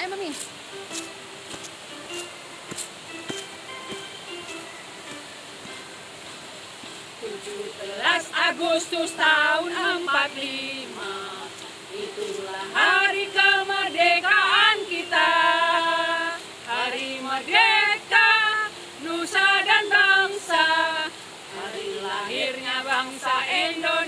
Ayo mami. belas Agustus tahun 45 Itulah hari kemerdekaan kita Hari merdeka Nusa dan bangsa Hari lahirnya bangsa Indonesia